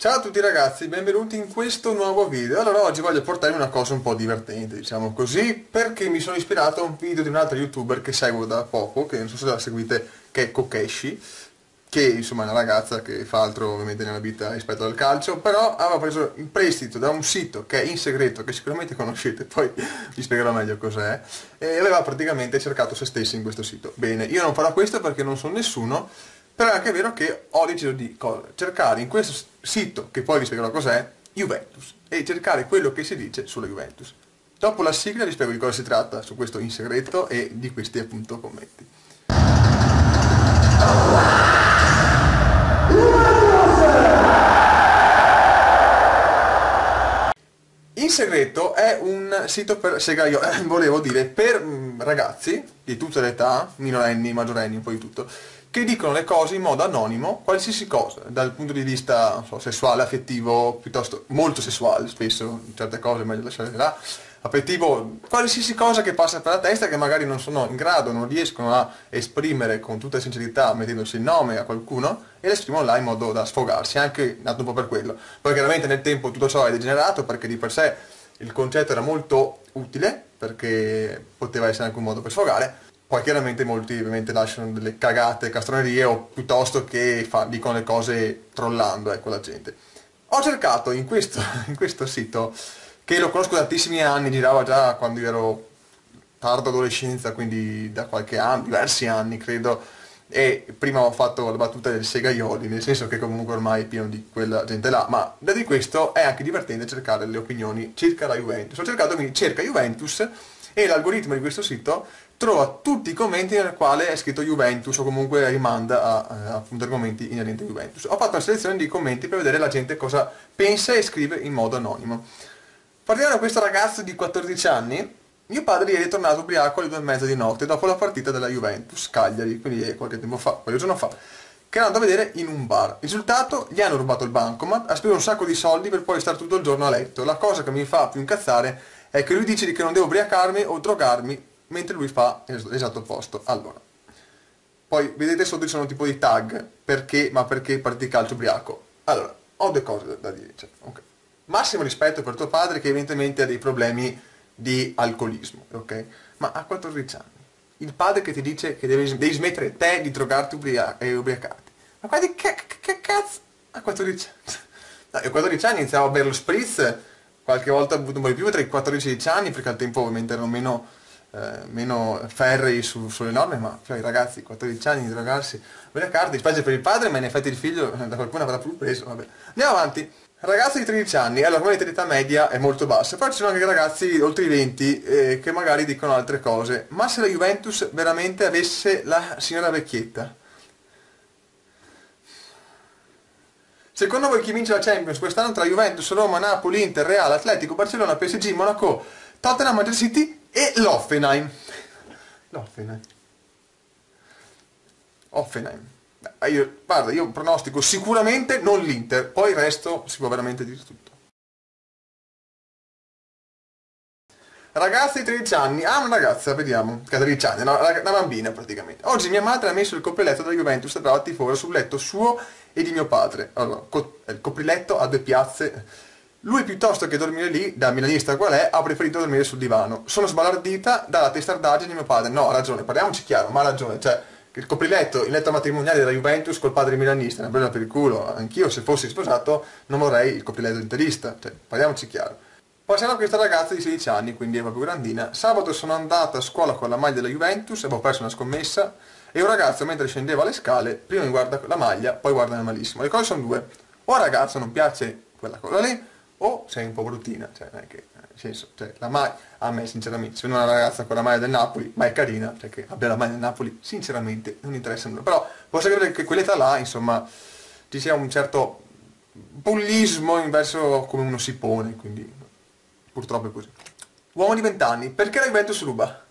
Ciao a tutti ragazzi, benvenuti in questo nuovo video. Allora oggi voglio portarvi una cosa un po' divertente, diciamo così, perché mi sono ispirato a un video di un altro youtuber che seguo da poco, che non so se la seguite, che è Kokeshi, che insomma è una ragazza che fa altro ovviamente nella vita rispetto al calcio, però aveva preso in prestito da un sito che è in segreto, che sicuramente conoscete, poi vi spiegherò meglio cos'è, e aveva praticamente cercato se stessi in questo sito. Bene, io non farò questo perché non sono nessuno, però è anche vero che ho deciso di cercare in questo sito, che poi vi spiegherò cos'è, Juventus, e cercare quello che si dice sulla Juventus. Dopo la sigla vi spiego di cosa si tratta su questo in segreto e di questi appunto commenti. In segreto è un sito per segaio, volevo dire, per mm, ragazzi di tutte le età, minorenni, maggiorenni, un po' di tutto, che dicono le cose in modo anonimo, qualsiasi cosa, dal punto di vista so, sessuale, affettivo, piuttosto molto sessuale, spesso certe cose meglio lasciare là, affettivo, qualsiasi cosa che passa per la testa che magari non sono in grado, non riescono a esprimere con tutta sincerità mettendosi il nome a qualcuno e le esprimono là in modo da sfogarsi, anche nato un po' per quello. Poi chiaramente nel tempo tutto ciò è degenerato perché di per sé il concetto era molto utile perché poteva essere anche un modo per sfogare, poi chiaramente molti ovviamente lasciano delle cagate, castronerie o piuttosto che fa, dicono le cose trollando ecco la gente. Ho cercato in questo, in questo sito, che lo conosco da tantissimi anni, girava già quando ero tardo adolescenza, quindi da qualche anno, diversi anni credo, e prima ho fatto la battuta del segaioli, nel senso che comunque ormai è pieno di quella gente là, ma da di questo è anche divertente cercare le opinioni circa la Juventus. Ho cercato quindi cerca Juventus e l'algoritmo di questo sito trova tutti i commenti nel quale è scritto Juventus o comunque rimanda a, a eh, appunto argomenti inerenti a Juventus. Ho fatto una selezione di commenti per vedere la gente cosa pensa e scrive in modo anonimo. Partiamo da questo ragazzo di 14 anni. Mio padre ieri è tornato ubriaco alle due e mezza di notte dopo la partita della Juventus, Cagliari, quindi qualche tempo fa, qualche giorno fa, che è andato a vedere in un bar. Risultato, gli hanno rubato il bancomat, ha speso un sacco di soldi per poi stare tutto il giorno a letto. La cosa che mi fa più incazzare è che lui dice che non devo ubriacarmi o drogarmi mentre lui fa l'esatto opposto. Allora, poi vedete sotto ci sono tipo di tag, perché, ma perché partiti calcio ubriaco? Allora, ho due cose da, da dire. Cioè, okay. Massimo rispetto per tuo padre che evidentemente ha dei problemi di alcolismo, ok? Ma a 14 anni, il padre che ti dice che devi, devi smettere te di drogarti ubria- e ubriacarti. Ma guardi che, che, cazzo? A 14 anni. No, a 14 anni iniziavo a bere lo spritz, qualche volta ho avuto un po' di più, tra i 14 e i 16 anni, perché al tempo ovviamente erano meno eh, meno ferri su, sulle norme, ma cioè, ragazzi 14 anni di drogarsi, carte, specie per il padre, ma in effetti il figlio eh, da qualcuno avrà più preso, vabbè. Andiamo avanti. Ragazzi di 13 anni, allora come l'età media è molto bassa, poi ci sono anche ragazzi oltre i 20 eh, che magari dicono altre cose, ma se la Juventus veramente avesse la signora vecchietta, Secondo voi chi vince la Champions quest'anno tra Juventus, Roma, Napoli, Inter, Real, Atletico, Barcellona, PSG, Monaco, Tottenham, Manchester City e l'Offenheim. L'Offenheim. Offenheim. Io, guarda, io pronostico sicuramente non l'Inter, poi il resto si può veramente dire tutto. Ragazza di 13 anni, ah una ragazza, vediamo, 13 anni, una, una bambina praticamente. Oggi mia madre ha messo il copriletto della Juventus tra la tifosa sul letto suo e di mio padre. Allora, il copriletto ha due piazze lui piuttosto che dormire lì, da milanista qual è, ha preferito dormire sul divano. Sono sballardita dalla testardaggine di mio padre. No, ha ragione, parliamoci chiaro, ma ha ragione. Cioè, il copriletto, il letto matrimoniale della Juventus col padre milanista, una bella per il culo. Anch'io se fossi sposato non vorrei il copriletto interista. Cioè, parliamoci chiaro. Passiamo a questa ragazza di 16 anni, quindi è proprio grandina. Sabato sono andata a scuola con la maglia della Juventus, avevo perso una scommessa, e un ragazzo mentre scendeva le scale, prima mi guarda la maglia, poi guarda malissimo. Le cose sono due. O al ragazzo non piace quella cosa lì, o sei un po' bruttina, cioè non è che, nel senso, cioè, la maglia, a me sinceramente, se una ragazza con la maglia del Napoli, ma è carina, cioè che abbia la maglia del Napoli, sinceramente non interessa nulla, però posso credere che quell'età là, insomma, ci sia un certo bullismo in verso come uno si pone, quindi purtroppo è così. Uomo di 20 anni, perché la Juventus ruba?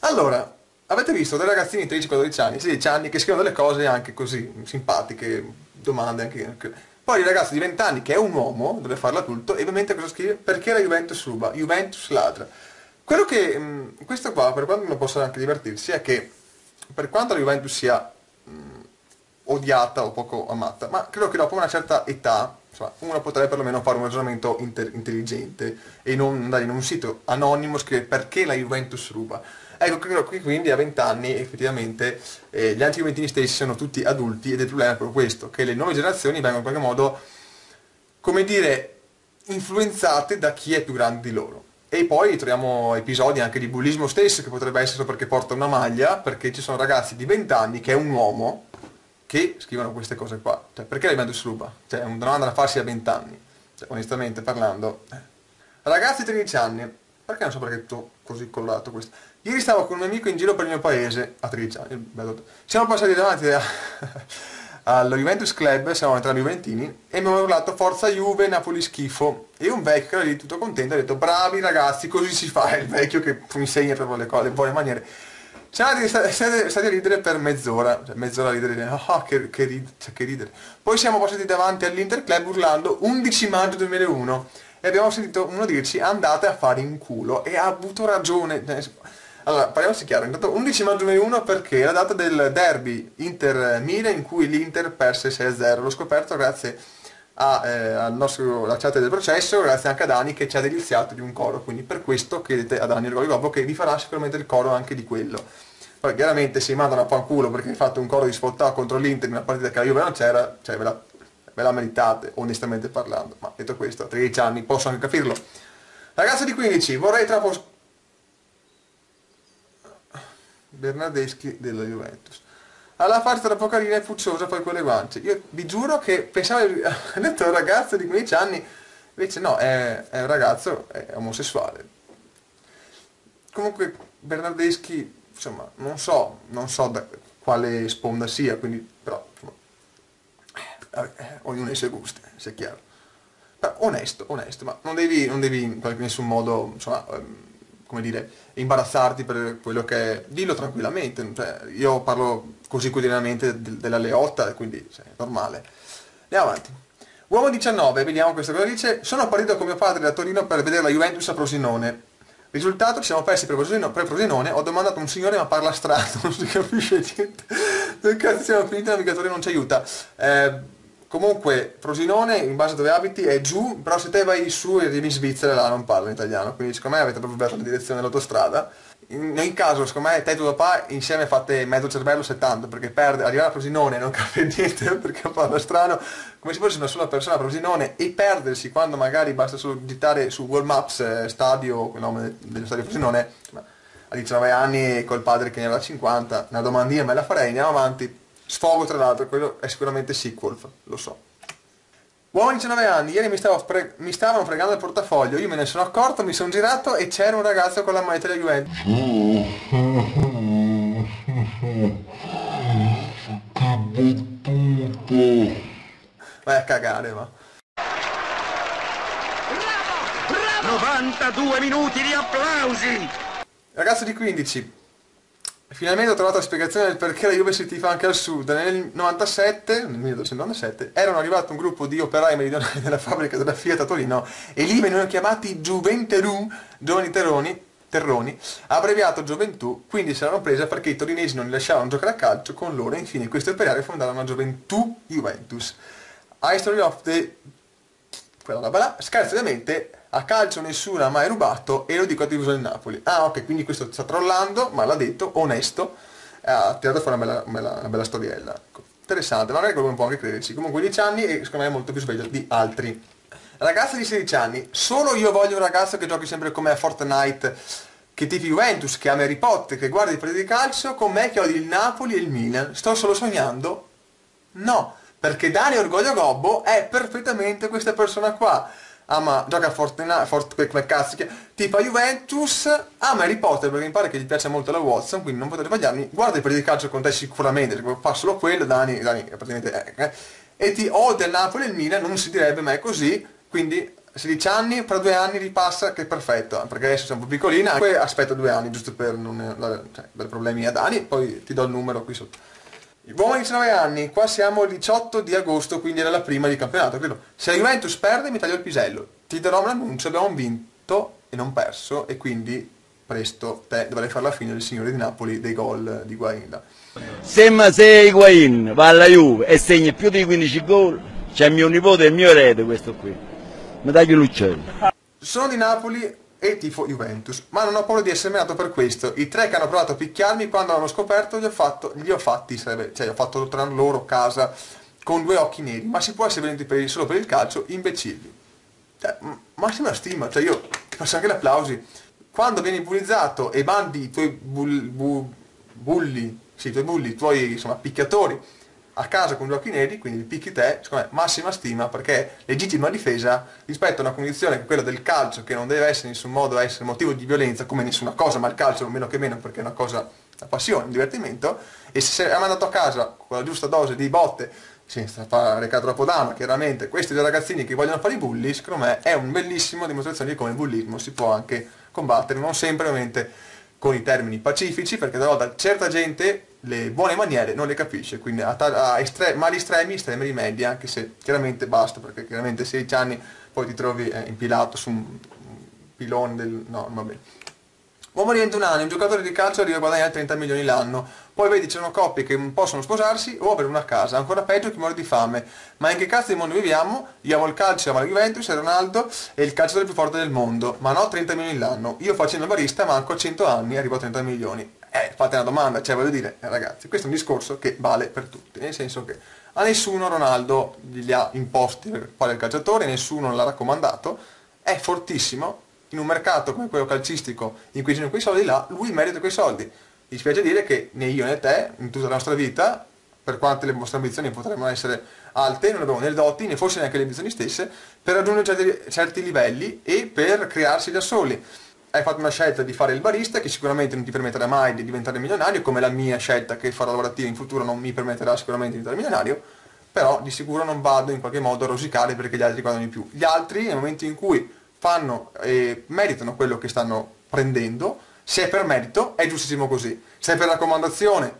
Allora, avete visto dei ragazzini di 13-14 anni, 16 anni che scrivono delle cose anche così simpatiche, domande anche poi il ragazzo di 20 anni, che è un uomo, deve farlo adulto, e ovviamente cosa scrive? Perché la Juventus ruba? Juventus ladra. Quello che, mh, questo qua, per quanto uno possa anche divertirsi, è che per quanto la Juventus sia mh, odiata o poco amata, ma credo che dopo una certa età insomma, uno potrebbe perlomeno fare un ragionamento inter- intelligente e non andare in un sito anonimo scrivere perché la Juventus ruba. Ecco, che quindi a 20 anni effettivamente eh, gli anti-juventini stessi sono tutti adulti ed il problema è proprio questo, che le nuove generazioni vengono in qualche modo, come dire, influenzate da chi è più grande di loro. E poi troviamo episodi anche di bullismo stesso, che potrebbe essere perché porta una maglia, perché ci sono ragazzi di 20 anni che è un uomo, che scrivono queste cose qua. Cioè, perché la Juventus ruba? Cioè, è una domanda da farsi a 20 anni. Cioè, onestamente parlando. Eh. Ragazzi di 13 anni, perché non so perché è tutto così collato questo? Ieri stavo con un amico in giro per il mio paese, a 13 anni, siamo passati davanti a, allo Juventus Club, siamo entrambi juventini, e mi hanno urlato forza Juve, Napoli schifo. E un vecchio che era lì tutto contento ha detto bravi ragazzi, così si fa, il vecchio che insegna proprio le cose, le buone maniere. Siamo stati a ridere per mezz'ora, cioè mezz'ora a ridere, ah che, che, rid cioè, che ridere. Poi siamo passati davanti all'Inter Club urlando 11 maggio 2001 e abbiamo sentito uno dirci andate a fare in culo e ha avuto ragione. Allora, parliamoci chiaro, intanto 11 maggio 2001 perché è la data del derby Inter-Milan in cui l'Inter perse 6-0, l'ho scoperto grazie a, eh, al nostro la chat del processo, grazie anche a Dani che ci ha deliziato di un coro, quindi per questo chiedete a Dani Gobbo che vi farà sicuramente il coro anche di quello. Poi chiaramente si mandano a fanculo perché hai fatto un coro di sfottà contro l'Inter in una partita che la Juve non c'era, cioè ve la, ve la meritate, onestamente parlando. Ma detto questo, a 13 anni posso anche capirlo. Ragazzo di 15, vorrei tra poco... Bernardeschi della Juventus alla tra poco carina e fucciosa poi con le guance. Io vi giuro che pensavo, ha detto un ragazzo di 15 anni, invece no, è, è un ragazzo è omosessuale. Comunque Bernardeschi, insomma, non so, non so da quale sponda sia, quindi però insomma, eh, eh ognuno ha i suoi gusti, se è chiaro. Però onesto, onesto, ma non devi, non devi in nessun modo, insomma, ehm, come dire, imbarazzarti per quello che è, dillo tranquillamente, cioè, io parlo così quotidianamente della Leotta, quindi cioè, è normale. Andiamo avanti. Uomo 19, vediamo questa cosa dice, sono partito con mio padre da Torino per vedere la Juventus a Frosinone. Risultato, ci siamo persi per Frosinone, per Frosinone, ho domandato a un signore ma parla strano, non si capisce niente. Cazzo siamo finiti, il navigatore non ci aiuta. Eh, Comunque, Frosinone, in base a dove abiti, è giù, però se te vai su e arrivi in Svizzera, là non parla in italiano, quindi secondo me avete proprio perso la direzione dell'autostrada. Ogni caso, secondo me, te e tuo papà insieme fate mezzo cervello 70, perché perde, arrivare a Frosinone non capire niente perché parla strano, come se fosse una sola persona a Frosinone, e perdersi quando magari basta solo digitare su Google Maps eh, stadio, il nome dello stadio Frosinone, a 19 anni col padre che ne aveva 50, una domandina me la farei, andiamo avanti. Sfogo tra l'altro, quello è sicuramente Sequolf, lo so. Uomo di 19 anni, ieri mi, fre- mi, stavano fregando il portafoglio, io me ne sono accorto, mi sono girato e c'era un ragazzo con la maglietta della Juventus. Vai a cagare, va. Bravo! Bravo! 92 minuti di applausi! Ragazzo di 15, Finalmente ho trovato la spiegazione del perché la Juve si tifa anche al sud. Nel 97, nel 1997, erano arrivato un gruppo di operai meridionali della fabbrica della Fiat a Torino e lì venivano chiamati Juventerù, giovani terroni, terroni, abbreviato gioventù, quindi si erano presa perché i torinesi non li lasciavano giocare a calcio con loro e infine questi operai fondarono la Gioventù Juventus. History of the... quella roba là, scherzosamente a calcio nessuno ha mai rubato e lo dico a tifoso del Napoli. Ah ok, quindi questo sta trollando, ma l'ha detto, onesto, ha tirato fuori una bella, una bella, una bella storiella. Ecco. Interessante, magari qualcuno può anche crederci. Comunque 10 anni e secondo me è molto più sveglio di altri. Ragazza di 16 anni, solo io voglio un ragazzo che giochi sempre con me a Fortnite, che tifi Juventus, che ama Harry Potter, che guardi i partiti di calcio, con me che odi il Napoli e il Milan. Sto solo sognando? No, perché Dani Orgoglio Gobbo è perfettamente questa persona qua ama, gioca a Fortnite, Fort, come cazzo tipo a Juventus, ama Harry Potter perché mi pare che gli piace molto la Watson, quindi non potete sbagliarmi, guarda i partiti di calcio con te sicuramente, fa solo quello, Dani, Dani praticamente eh, e ti odia il Napoli e il Milan, non si direbbe mai così, quindi 16 anni, fra due anni ripassa, che è perfetto, perché adesso sei un po' piccolina, poi aspetta due anni giusto per non cioè, per problemi a Dani, poi ti do il numero qui sotto. Di 19 anni, qua siamo il 18 di agosto, quindi era la prima di campionato, credo. Se la Juventus perde mi taglio il pisello. Ti darò un annuncio, abbiamo vinto e non perso e quindi presto te dovrai fare la fine del signore di Napoli dei gol di Guain. Se, se Higuain va alla Juve e segna più di 15 gol, c'è mio nipote e il mio erede questo qui. Mi dagli l'uccello. Sono di Napoli e tifo Juventus, ma non ho paura di essere menato per questo. I tre che hanno provato a picchiarmi quando l'hanno scoperto gli ho, fatto, gli ho fatti, sarebbe, cioè ho fatto tra loro casa con due occhi neri, ma si può essere venuti per solo per il calcio, imbecilli. Cioè, massima stima, cioè io ti faccio anche gli applausi. Quando vieni bullizzato e mandi i tuoi bull, bu, bulli, sì, i tuoi bulli, i tuoi insomma, picchiatori a casa con due occhi neri, quindi picchi te, secondo me massima stima perché legittima difesa rispetto a una condizione che è quella del calcio che non deve essere in nessun modo essere motivo di violenza come nessuna cosa, ma il calcio meno che meno perché è una cosa, una passione, un divertimento. E se hai mandato a casa con la giusta dose di botte senza fare troppo dama, chiaramente questi due ragazzini che vogliono fare i bulli, secondo me è un bellissimo dimostrazione di come il bullismo si può anche combattere, non sempre ovviamente con i termini pacifici, perché talvolta certa gente le buone maniere non le capisce, quindi a, a estre mali estremi, estremi rimedi, anche se chiaramente basta, perché chiaramente 16 anni poi ti trovi eh, impilato su un pilone del... no, va bene. Uomo di 21 anni, un giocatore di calcio arriva a guadagnare 30 milioni l'anno, poi vedi una coppie che possono sposarsi o avere una casa, ancora peggio chi muore di fame. Ma in che cazzo di mondo viviamo? Io amo il calcio, amo la Juventus e Ronaldo è il calcio più forte del mondo, ma no 30 milioni l'anno. Io facendo il barista manco a 100 anni arrivo a 30 milioni. Eh, fate una domanda, cioè voglio dire, eh, ragazzi, questo è un discorso che vale per tutti, nel senso che a nessuno Ronaldo gli ha imposti il calciatore, nessuno l'ha raccomandato, è fortissimo, in un mercato come quello calcistico in cui ci sono quei soldi là, lui merita quei soldi. Mi spiace dire che né io né te, in tutta la nostra vita, per quante le nostre ambizioni potrebbero essere alte, non abbiamo né doti né forse neanche le ambizioni stesse, per raggiungere certi, certi livelli e per crearsi da soli hai fatto una scelta di fare il barista che sicuramente non ti permetterà mai di diventare milionario, come la mia scelta che farò lavorativa in futuro non mi permetterà sicuramente di diventare milionario, però di sicuro non vado in qualche modo a rosicare perché gli altri guadagnano di più. Gli altri nel momento in cui fanno e meritano quello che stanno prendendo, se è per merito è giustissimo così, se è per raccomandazione,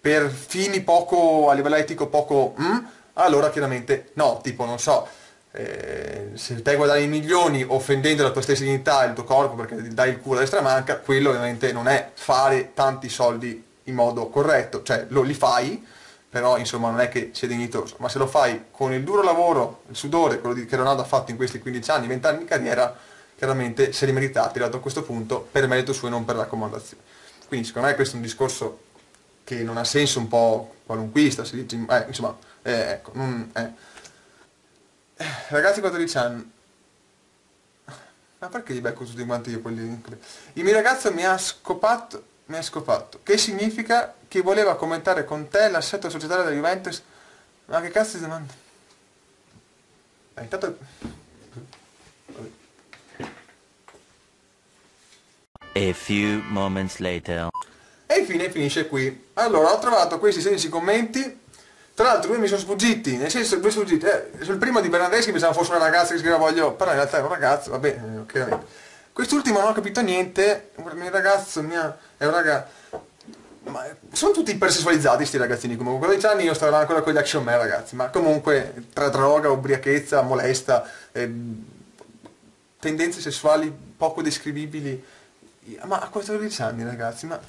per fini poco a livello etico poco, mm, allora chiaramente no, tipo non so, eh, se te guadagni milioni offendendo la tua stessa dignità e il tuo corpo perché dai il culo a destra manca, quello ovviamente non è fare tanti soldi in modo corretto, cioè lo li fai, però insomma non è che sia dignitoso, ma se lo fai con il duro lavoro, il sudore, quello che Ronaldo ha fatto in questi 15 anni, 20 anni di carriera, chiaramente se li meritati arrivato a questo punto per merito suo e non per raccomandazione. Quindi secondo me questo è un discorso che non ha senso un po' qualunquista, si dice, eh, insomma, eh, ecco, non, eh Ragazzi 14 anni. Ma perché gli becco tutti quanti io quelli? Il mio ragazzo mi ha scopato, mi ha scopato. Che significa che voleva commentare con te l'assetto societario della Juventus? Ma che cazzo di domanda? Eh, intanto... A few moments later. E infine finisce qui. Allora, ho trovato questi 16 commenti tra l'altro due mi sono sfuggiti, nel senso due sfuggiti. Eh, sul primo di Bernardeschi pensavo fosse una ragazza che scriveva voglio, però in realtà è un ragazzo, va bene, chiaramente. Quest'ultimo non ho capito niente, il ragazzo mia, è un ragazzo... Ma sono tutti ipersessualizzati questi ragazzini comunque, 12 anni io stavo ancora con gli action man ragazzi, ma comunque tra droga, ubriachezza, molesta, eh, tendenze sessuali poco descrivibili, ma a 14 anni ragazzi, ma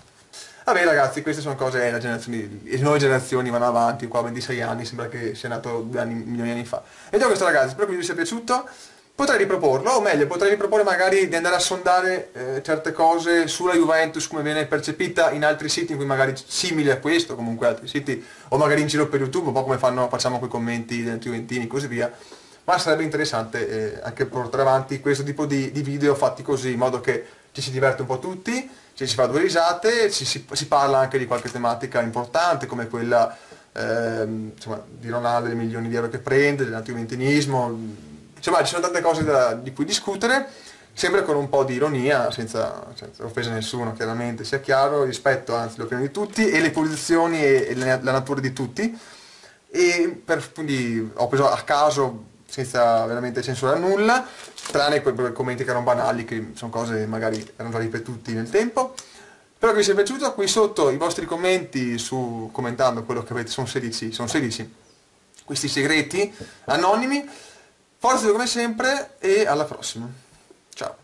Vabbè ragazzi, queste sono cose, la generazione, le nuove generazioni vanno avanti, qua 26 anni, sembra che sia nato anni, milioni di anni fa. E detto questo ragazzi, spero che vi sia piaciuto, potrei riproporlo, o meglio, potrei riproporre magari di andare a sondare eh, certe cose sulla Juventus, come viene percepita in altri siti in cui magari simili a questo, comunque altri siti, o magari in giro per YouTube, un po' come fanno, facciamo con i commenti dei Juventini e così via. Ma sarebbe interessante eh, anche portare avanti questo tipo di, di video fatti così, in modo che ci si diverte un po' tutti, ci si fa due risate, ci, si, si, parla anche di qualche tematica importante come quella ehm, insomma, di Ronaldo, dei milioni di euro che prende, dell'antiumentinismo, insomma ci sono tante cose da, di cui discutere, sempre con un po' di ironia, senza, senza offesa a nessuno chiaramente, sia chiaro, rispetto anzi le opinioni di tutti e le posizioni e, e la natura di tutti. E per, quindi ho preso a caso senza veramente censurare nulla, tranne quei commenti che erano banali, che sono cose che magari erano già ripetuti nel tempo. Spero che vi sia piaciuto, qui sotto i vostri commenti su, commentando quello che avete, sono 16, sono 16, questi segreti anonimi. Forza come sempre e alla prossima. Ciao.